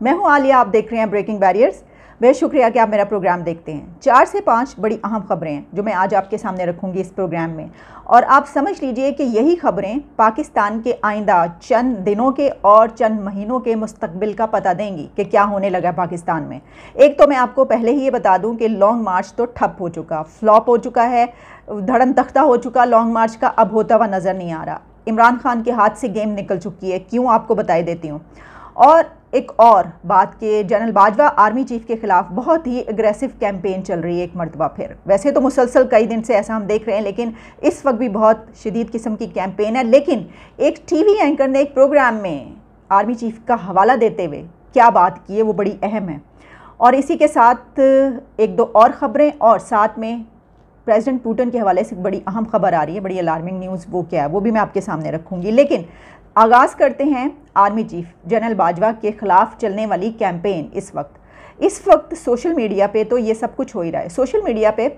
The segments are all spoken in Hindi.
मैं हूँ आलिया, आप देख रहे हैं ब्रेकिंग बैरियर्स बेहद शुक्रिया कि आप मेरा प्रोग्राम देखते हैं। चार से पाँच बड़ी अहम खबरें हैं, जो मैं आज आपके सामने रखूँगी इस प्रोग्राम में। और आप समझ लीजिए कि यही खबरें पाकिस्तान के आइंदा चंद दिनों के और चंद महीनों के मुस्तबिल का पता देंगी कि क्या होने लगा पाकिस्तान में। एक तो मैं आपको पहले ही ये बता दूँ कि लॉन्ग मार्च तो ठप हो चुका फ्लॉप हो चुका है, धड़न तख्ता हो चुका लॉन्ग मार्च का अब होता हुआ नज़र नहीं आ रहा। इमरान खान के हाथ से गेम निकल चुकी है, क्यों आपको बताई देती हूँ? और एक और बात के जनरल बाजवा आर्मी चीफ के खिलाफ बहुत ही अग्रेसिव कैंपेन चल रही है एक मरतबा फिर। वैसे तो मुसलसल कई दिन से ऐसा हम देख रहे हैं, लेकिन इस वक्त भी बहुत शदीद किस्म की कैंपेन है। लेकिन एक टीवी एंकर ने एक प्रोग्राम में आर्मी चीफ का हवाला देते हुए क्या बात की है, वो बड़ी अहम है। और इसी के साथ एक दो और ख़बरें, और साथ में प्रेसिडेंट पुटन के हवाले से बड़ी अहम खबर आ रही है, बड़ी अलार्मिंग न्यूज़ वो क्या है, वो भी मैं आपके सामने रखूँगी। लेकिन आगाज़ करते हैं आर्मी चीफ जनरल बाजवा के ख़िलाफ़ चलने वाली कैंपेन इस वक्त। इस वक्त सोशल मीडिया पे तो ये सब कुछ हो ही रहा है। सोशल मीडिया पे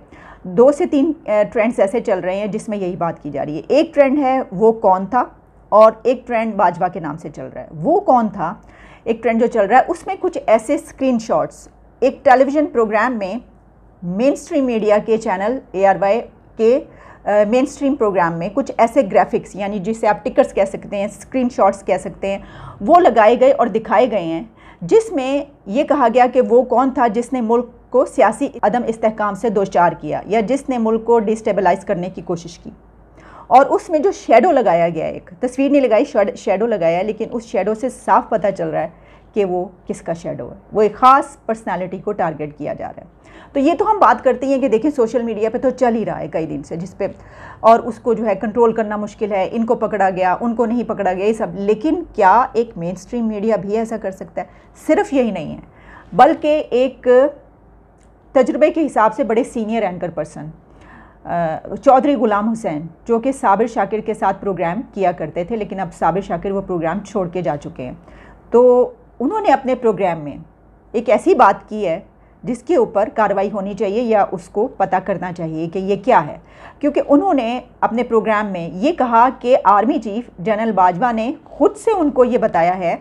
दो से तीन ट्रेंड्स ऐसे चल रहे हैं जिसमें यही बात की जा रही है। एक ट्रेंड है, वो कौन था? और एक ट्रेंड बाजवा के नाम से चल रहा है। वो कौन था? एक ट्रेंड जो चल रहा है, उसमें कुछ ऐसे स्क्रीन एक टेलीविज़न प्रोग्राम में मेन स्ट्रीम मीडिया के चैनल एआरवाई के मेन स्ट्रीम प्रोग्राम में कुछ ऐसे ग्राफिक्स यानी जिसे आप टिकर्स कह सकते हैं स्क्रीनशॉट्स कह सकते हैं, वो लगाए गए और दिखाए गए हैं, जिसमें ये कहा गया कि वो कौन था जिसने मुल्क को सियासी अदम इस्तेकाम से दो चार किया, या जिसने मुल्क को डिस्टेबलाइज करने की कोशिश की। और उसमें जो शेडो लगाया गया एक तस्वीर नहीं लगाई शेडो लगाया लेकिन उस शेडो से साफ़ पता चल रहा है कि वो किसका शेडो है। वो एक ख़ास पर्सनालिटी को टारगेट किया जा रहा है। तो ये तो हम बात करते हैं कि देखें सोशल मीडिया पे तो चल ही रहा है कई दिन से, जिस पे और उसको जो है कंट्रोल करना मुश्किल है, इनको पकड़ा गया, उनको नहीं पकड़ा गया, ये सब। लेकिन क्या एक मेन स्ट्रीम मीडिया भी ऐसा कर सकता है? सिर्फ़ यही नहीं है, बल्कि एक तजुर्बे के हिसाब से बड़े senior anchor person Chaudhry Ghulam Hussain, जो कि साबिर शाकिर के साथ प्रोग्राम किया करते थे, लेकिन अब साबिर शाकिर वो प्रोग्राम छोड़ के जा चुके हैं। तो उन्होंने अपने प्रोग्राम में एक ऐसी बात की है जिसके ऊपर कार्रवाई होनी चाहिए या उसको पता करना चाहिए कि ये क्या है। क्योंकि उन्होंने अपने प्रोग्राम में ये कहा कि आर्मी चीफ जनरल बाजवा ने खुद से उनको ये बताया है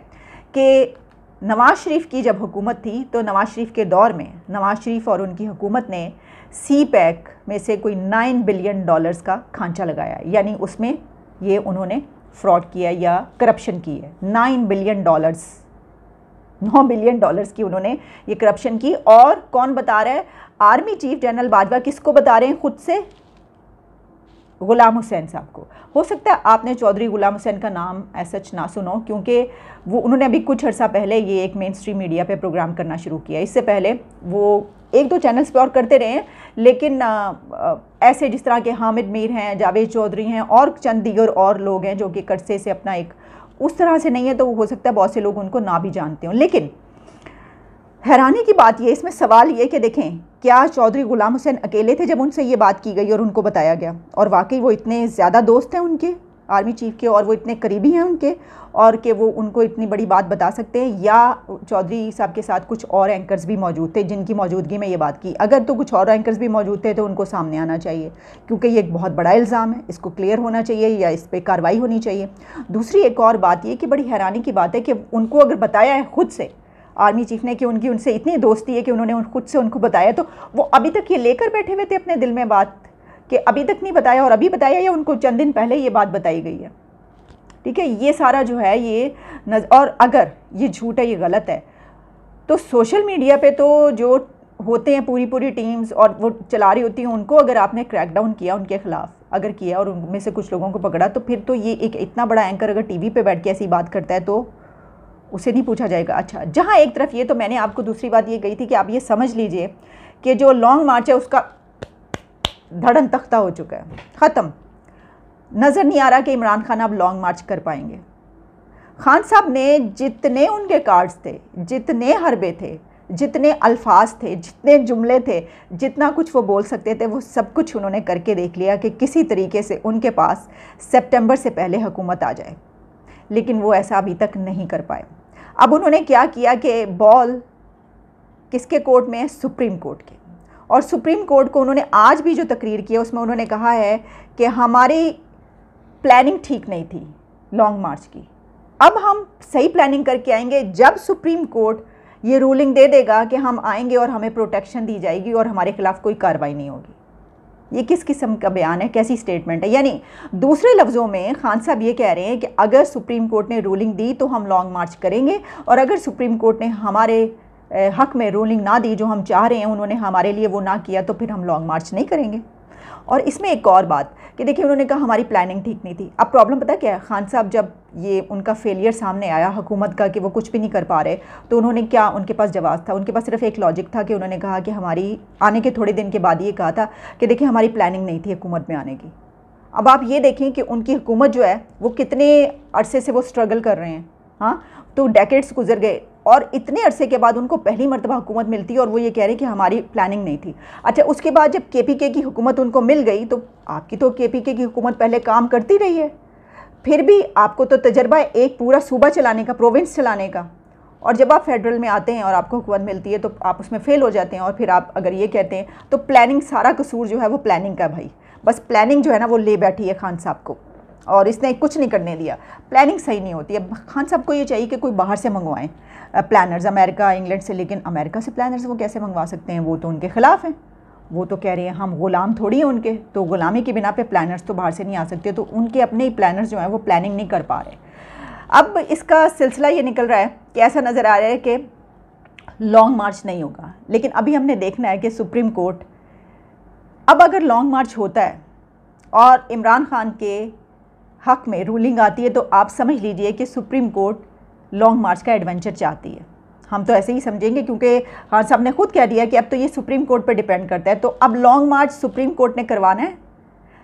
कि नवाज़ शरीफ की जब हुकूमत थी तो नवाज़ शरीफ के दौर में, नवाज़ शरीफ और उनकी हुकूमत ने सी पैक में से कोई नाइन बिलियन डॉलर्स का खांचा लगाया। यानी उसमें ये उन्होंने फ्रॉड किया या करप्शन की है। नाइन बिलियन डॉलर्स नौ बिलियन डॉलर्स की उन्होंने ये करप्शन की। और कौन बता रहा है? आर्मी चीफ जनरल बाजवा किसको बता रहे हैं? खुद से? गुलाम हुसैन साहब को। हो सकता है आपने चौधरी गुलाम हुसैन का नाम ऐसा ना सुनो क्योंकि वो उन्होंने अभी कुछ अर्सा पहले ये एक मेन स्ट्रीम मीडिया पे प्रोग्राम करना शुरू किया। इससे पहले वो एक दो चैनल्स पे और करते रहे हैं लेकिन आ, ऐसे जिस तरह के हामिद मीर हैं जावेद चौधरी हैं और चंद दीगर और लोग हैं जो कि करसे से अपना एक उस तरह से नहीं है तो हो सकता है बहुत से लोग उनको ना भी जानते हों। लेकिन हैरानी की बात यह इसमें सवाल ये कि देखें, क्या चौधरी गुलाम हुसैन अकेले थे जब उनसे ये बात की गई और उनको बताया गया? और वाकई वो इतने ज़्यादा दोस्त हैं उनके? आर्मी चीफ के, और वो इतने करीबी हैं उनके, और कि वो उनको इतनी बड़ी बात बता सकते हैं। या चौधरी साहब के साथ कुछ और एंकर्स भी मौजूद थे, जिनकी मौजूदगी में ये बात की। अगर तो कुछ और एंकर्स भी मौजूद थे तो उनको सामने आना चाहिए, क्योंकि ये एक बहुत बड़ा इल्ज़ाम है। इसको क्लियर होना चाहिए, या इस पर कार्रवाई होनी चाहिए। दूसरी एक और बात ये कि बड़ी हैरानी की बात है कि उनको अगर बताया है खुद से, आर्मी चीफ ने कि उनकी, उनसे इतनी दोस्ती है कि उन्होंने खुद से उनको बताया तो वो अभी तक ये लेकर बैठे हुए थे अपने दिल में बात? कि अभी तक नहीं बताया और अभी बताया या उनको चंद दिन पहले ये बात बताई गई है? ठीक है, ये सारा जो है, ये नज, और अगर ये झूठ है, ये गलत है तो सोशल मीडिया पे तो जो होते हैं पूरी पूरी टीम्स और वो चला रही होती हैं, उनको अगर आपने क्रैकडाउन किया उनके ख़िलाफ़, अगर किया और उनमें से कुछ लोगों को पकड़ा तो फिर तो ये एक इतना बड़ा एंकर अगर टीवी पे बैठ के ऐसी बात करता है तो उसे नहीं पूछा जाएगा। अच्छा जहाँ एक तरफ़ ये तो मैंने आपको दूसरी बात ये कही थी कि आप ये समझ लीजिए कि जो लॉन्ग मार्च है, उसका धड़न तख्ता हो चुका है। ख़त्म। नज़र नहीं आ रहा कि इमरान खान अब लॉन्ग मार्च कर पाएँगे। खान साहब ने जितने उनके कार्ड्स थे, जितने हरबे थे, जितने अल्फाज थे, जितने जुमले थे, जितना कुछ वो बोल सकते थे, वो सब कुछ उन्होंने करके देख लिया कि किसी तरीके से उनके पास सितंबर से पहले हुकूमत आ जाए। लेकिन वो ऐसा अभी तक नहीं कर पाए। अब उन्होंने क्या किया कि बॉल किसके कोर्ट में है? सुप्रीम कोर्ट के। और सुप्रीम कोर्ट को उन्होंने आज भी जो तकरीर की है, उसमें उन्होंने कहा है कि हमारी प्लानिंग ठीक नहीं थी लॉन्ग मार्च की। अब हम सही प्लानिंग करके आएँगे जब सुप्रीम कोर्ट ये रूलिंग दे देगा कि हम आएँगे और हमें प्रोटेक्शन दी जाएगी और हमारे खिलाफ कोई कार्रवाई नहीं होगी। ये किस किस्म का बयान है? कैसी स्टेटमेंट है? यानी दूसरे लफ्ज़ों में खान साहब ये कह रहे हैं कि अगर सुप्रीम कोर्ट ने रूलिंग दी तो हम लॉन्ग मार्च करेंगे और अगर सुप्रीम कोर्ट ने हमारे हक में रूलिंग ना दी जो हम चाह रहे हैं, उन्होंने हमारे लिए वो ना किया तो फिर हम लॉन्ग मार्च नहीं करेंगे। और इसमें एक और बात कि देखिए, उन्होंने कहा हमारी प्लानिंग ठीक नहीं थी। अब प्रॉब्लम पता क्या है? खान साहब, जब ये उनका फेलियर सामने आया हुकूमत का कि वो कुछ भी नहीं कर पा रहे तो उन्होंने क्या उनके पास जवाब था? उनके पास सिर्फ़ एक लॉजिक था कि उन्होंने कहा कि हमारी, आने के थोड़े दिन के बाद ये कहा था कि देखिए, हमारी प्लानिंग नहीं थी हुकूमत में आने की। अब आप ये देखें कि उनकी हुकूमत जो है, वो कितने अरसे से वो स्ट्रगल कर रहे हैं। हाँ? तो डेकेट्स गुजर गए और इतने अरसे के बाद उनको पहली मरतबा हुकूमत मिलती है और वो ये कह रहे हैं कि हमारी प्लानिंग नहीं थी। अच्छा उसके बाद जब के पी के की हुकूमत उनको मिल गई तो आपकी तो के पी के की हुकूमत पहले काम करती रही है। फिर भी आपको तो तजर्बा है एक पूरा सूबा चलाने का प्रोविंस चलाने का। और जब आप फेडरल में आते हैं और आपको हुकूमत मिलती है तो आप उसमें फ़ेल हो जाते हैं। और फिर आप अगर ये कहते हैं तो प्लानिंग सारा कसूर जो है वो प्लानिंग का भाई। बस प्लानिंग जो है ना, वो ले बैठी है खान साहब को। और इसने कुछ नहीं करने दिया। प्लानिंग सही नहीं होती। अब खान साहब को ये चाहिए कि कोई बाहर से मंगवाएँ। प्लानर्स अमेरिका, इंग्लैंड से, लेकिन अमेरिका से प्लानर्स वो कैसे मंगवा सकते हैं? वो तो उनके ख़िलाफ़ हैं। वो तो कह रहे हैं, हम ग़ुलाम थोड़ी हैं उनके। तो ग़ुलामी की बिना पे प्लानर्स तो बाहर से नहीं आ सकते। तो उनके अपने ही प्लानर्स जो हैं, वो प्लानिंग नहीं कर पा रहे अब इसका सिलसिला ये निकल रहा है कि ऐसा नज़र आ रहा है कि लॉन्ग मार्च नहीं होगा। लेकिन अभी हमने देखना है कि सुप्रीम कोर्ट, अब अगर लॉन्ग मार्च होता है और इमरान खान के हक में रूलिंग आती है तो आप समझ लीजिए कि सुप्रीम कोर्ट लॉन्ग मार्च का एडवेंचर चाहती है। हम तो ऐसे ही समझेंगे, क्योंकि खान साहब ने खुद कह दिया कि अब तो ये सुप्रीम कोर्ट पर डिपेंड करता है। तो अब लॉन्ग मार्च सुप्रीम कोर्ट ने करवाना है,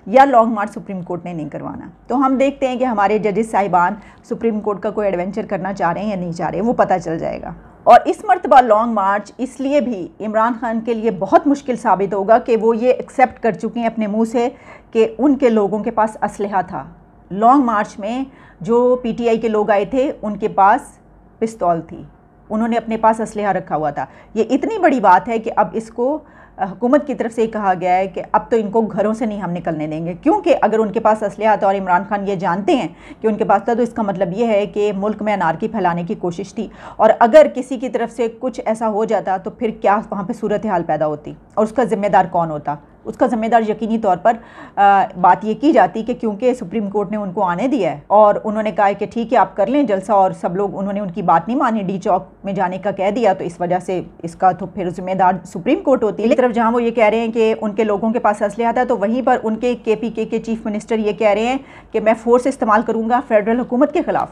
या लॉन्ग मार्च सुप्रीम कोर्ट ने नहीं करवाना? तो हम देखते हैं कि हमारे जजेस साहिबान सुप्रीम कोर्ट का कोई एडवेंचर करना चाह रहे हैं या नहीं चाह रहे वो पता चल जाएगा। और इस मरतबा लॉन्ग मार्च इसलिए भी इमरान खान के लिए बहुत मुश्किल साबित होगा कि वो ये एक्सेप्ट कर चुके हैं अपने मुँह से कि उनके लोगों के पास असलहा था। लॉन्ग मार्च में जो पीटीआई के लोग आए थे, उनके पास पिस्तौल थी। उन्होंने अपने पास असलहा रखा हुआ था। ये इतनी बड़ी बात है कि अब इसको हुकूमत की तरफ़ से कहा गया है कि अब तो इनको घरों से नहीं हम निकलने देंगे। क्योंकि अगर उनके पास असलहा था और इमरान खान ये जानते हैं कि उनके पास था तो इसका मतलब ये है कि मुल्क में अनारकी फैलाने की कोशिश थी। और अगर किसी की तरफ़ से कुछ ऐसा हो जाता तो फिर क्या वहाँ पर सूरत हाल पैदा होती? और उसका ज़िम्मेदार कौन होता? उसका ज़िम्मेदार यकीनी तौर पर आ, बात ये की जाती कि क्योंकि सुप्रीम कोर्ट ने उनको आने दिया है और उन्होंने कहा कि ठीक है आप कर लें जलसा और सब लोग उन्होंने उनकी बात नहीं मानी डी चौक में जाने का कह दिया तो इस वजह से इसका तो फिर जिम्मेदार सुप्रीम कोर्ट होती है। एक तरफ़ जहाँ वो ये कह रहे हैं कि उनके लोगों के पास असले आता है तो वहीं पर उनके के पी के के चीफ मिनिस्टर ये कह रहे हैं कि मैं फोर्स इस्तेमाल करूँगा फेडरल हुकूमत के ख़िलाफ़।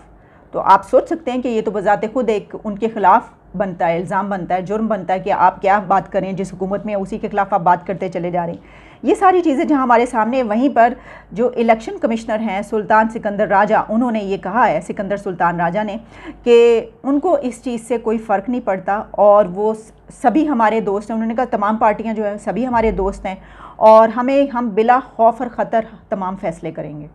तो आप सोच सकते हैं कि ये तो बजाते खुद एक उनके ख़िलाफ़ बनता है, इल्ज़ाम बनता है, जुर्म बनता है कि आप क्या बात करें जिस हुकूमत में उसी के ख़िलाफ़ आप बात करते चले जा रहे हैं। ये सारी चीज़ें जहाँ हमारे सामने वहीं पर जो इलेक्शन कमिश्नर हैं, सुल्तान सिकंदर राजा, उन्होंने ये कहा है, सिकंदर सुल्तान राजा ने, कि उनको इस चीज़ से कोई फ़र्क नहीं पड़ता और वो सभी हमारे दोस्त हैं, उन्होंने कहा तमाम पार्टियाँ जो हैं, सभी हमारे दोस्त हैं और हमें हम बिला खौफ और ख़तर तमाम फ़ैसले करेंगे।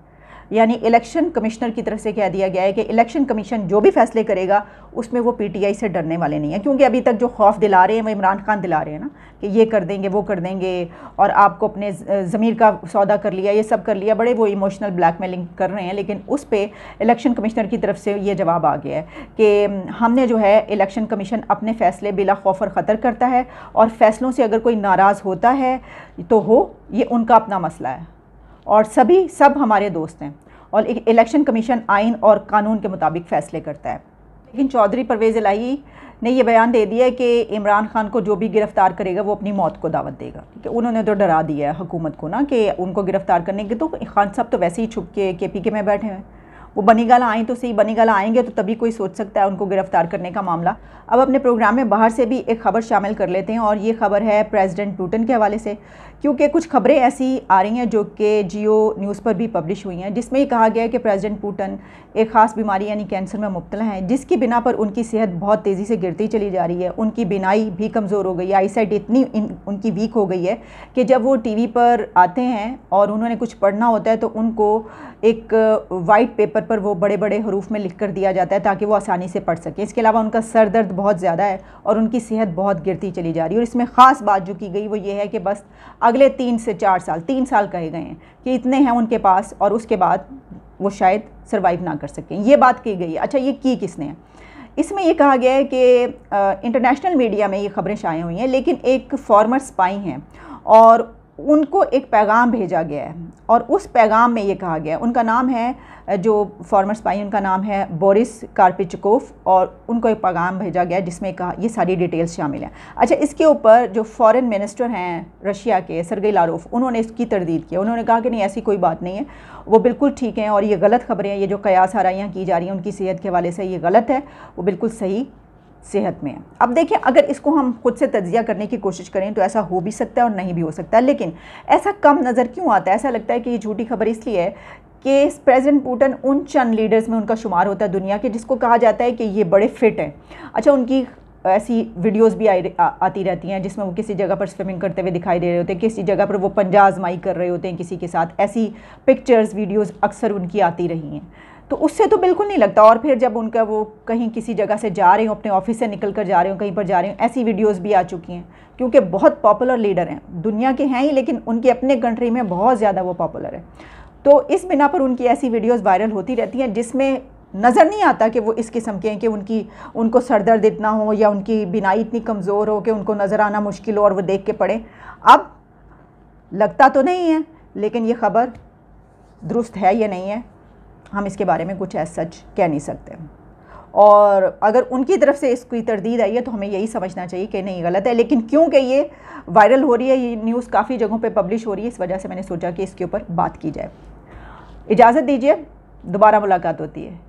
यानी इलेक्शन कमिश्नर की तरफ़ से कह दिया गया है कि इलेक्शन कमीशन जो भी फैसले करेगा, उसमें वो पीटीआई से डरने वाले नहीं हैं। क्योंकि अभी तक जो खौफ दिला रहे हैं, वो इमरान खान दिला रहे हैं ना, कि ये कर देंगे, वो कर देंगे, और आपको अपने ज़मीर का सौदा कर लिया, ये सब कर लिया, बड़े वो इमोशनल ब्लैकमेलिंग कर रहे हैं, लेकिन उस पर इलेक्शन कमिश्नर की तरफ़ से ये जवाब आ गया है कि हमने जो है इलेक्शन कमीशन अपने फ़ैसले बिला खौफ और ख़तर करता है, और फैसलों से अगर कोई नाराज़ होता है तो हो, ये उनका अपना मसला है। और सभी, सब हमारे दोस्त हैं। और इलेक्शन कमीशन आइन और कानून के मुताबिक फ़ैसले करता है। लेकिन चौधरी परवेज़ इलाही ने यह बयान दे दिया है कि इमरान खान को जो भी गिरफ़्तार करेगा, वो अपनी मौत को दावत देगा। ठीक है, उन्होंने तो डरा दिया है हुकूमत को ना कि उनको गिरफ़्तार करने के तो खान साहब तो वैसे ही छुप के के पी के में बैठे हैं। वो बनी गाला आएँ तो सही बनी गाला आएँगे तो तभी कोई सोच सकता है उनको गिरफ़्तार करने का मामला। अब अपने प्रोग्राम में बाहर से भी एक ख़बर शामिल कर लेते हैं और ये ख़बर है प्रेसिडेंट पुटिन के हवाले से, क्योंकि कुछ खबरें ऐसी आ रही हैं जो कि जियो न्यूज़ पर भी पब्लिश हुई हैं, जिसमें ये कहा गया है कि प्रेसिडेंट पुटन एक ख़ास बीमारी यानी कैंसर में मुबतला हैं, जिसकी बिना पर उनकी सेहत बहुत तेज़ी से गिरती चली जा रही है। उनकी बिनाई भी कमज़ोर हो गई है। आई साइड इतनी उनकी वीक हो गई है कि जब वो टी पर आते हैं और उन्होंने कुछ पढ़ना होता है तो उनको एक वाइट पेपर पर वो बड़े बड़े हरूफ में लिख कर दिया जाता है ताकि वो आसानी से पढ़ सकें। इसके अलावा उनका सर दर्द बहुत ज़्यादा है और उनकी सेहत बहुत गिरती चली जा रही है। और इसमें ख़ास बात जो की गई वो ये है कि बस अगले तीन से चार साल, तीन साल कहे गए हैं कि इतने हैं उनके पास और उसके बाद वो शायद सर्वाइव ना कर सकें। ये बात की गई अच्छा ये की किसने? इसमें ये कहा गया है कि इंटरनेशनल मीडिया में ये खबरें शाये हुई हैं, लेकिन एक फॉर्मर स्पाई हैं और उनको एक पैगाम भेजा गया है और उस पैगाम में ये कहा गया है। उनका नाम है, जो फॉर्मर स्पाई उनका नाम है बोरिस कार्पिचकोफ और उनको एक पैगाम भेजा गया जिसमें कहा, ये सारी डिटेल्स शामिल हैं। अच्छा इसके ऊपर जो फॉरेन मिनिस्टर हैं रशिया के सरगई लारोफ उन्होंने इसकी तरदीद किया उन्होंने कहा कि नहीं, ऐसी कोई बात नहीं है। वो बिल्कुल ठीक हैं और ये गलत खबरें हैं ये जो कयास आराइयाँ की जा रही हैं, उनकी सेहत के हवाले से ये गलत है। वो बिल्कुल सही सेहत में है। अब देखें अगर इसको हम खुद से तजिया करने की कोशिश करें तो ऐसा हो भी सकता है और नहीं भी हो सकता है। लेकिन ऐसा कम नज़र क्यों आता है? ऐसा लगता है कि ये झूठी खबर इसलिए है कि प्रेसिडेंट पुटन उन चंद लीडर्स में उनका शुमार होता है दुनिया के, जिसको कहा जाता है कि ये बड़े फिट हैं। अच्छा उनकी ऐसी वीडियोस भी आई आती रहती हैं, जिसमें वो किसी जगह पर स्विमिंग करते हुए दिखाई दे रहे होते हैं, किसी जगह पर वो पंजाजमाई कर रहे होते हैं, किसी के साथ। ऐसी पिक्चर्स वीडियोस अक्सर उनकी आती रही हैं। तो उससे तो बिल्कुल नहीं लगता। और फिर जब उनका वो कहीं किसी जगह से जा रहे हो, अपने ऑफ़िस से निकल कर जा रहे हो, कहीं पर जा रहे हो, ऐसी वीडियोज़ भी आ चुकी हैं, क्योंकि बहुत पॉपुलर लीडर हैं। दुनिया के हैं ही, लेकिन उनके अपने कंट्री में बहुत ज़्यादा वो पॉपुलर है। तो इस बिना पर उनकी ऐसी वीडियोज़ वायरल होती रहती हैं, जिसमें नज़र नहीं आता कि वो इस किस्म के हैं, कि उनकी, उनको सर दर्द इतना हो या उनकी बिनाई इतनी कमज़ोर हो कि उनको नज़र आना मुश्किल हो और वो देख के पढ़ें अब लगता तो नहीं है, लेकिन ये ख़बर दुरुस्त है या नहीं है हम इसके बारे में कुछ ऐसा सच कह नहीं सकते। और अगर उनकी तरफ़ से इसकी तरदीद आई है तो हमें यही समझना चाहिए कि नहीं, गलत है। लेकिन क्योंकि ये वायरल हो रही है, ये न्यूज़ काफ़ी जगहों पे पब्लिश हो रही है, इस वजह से मैंने सोचा कि इसके ऊपर बात की जाए। इजाज़त दीजिए, दोबारा मुलाकात होती है।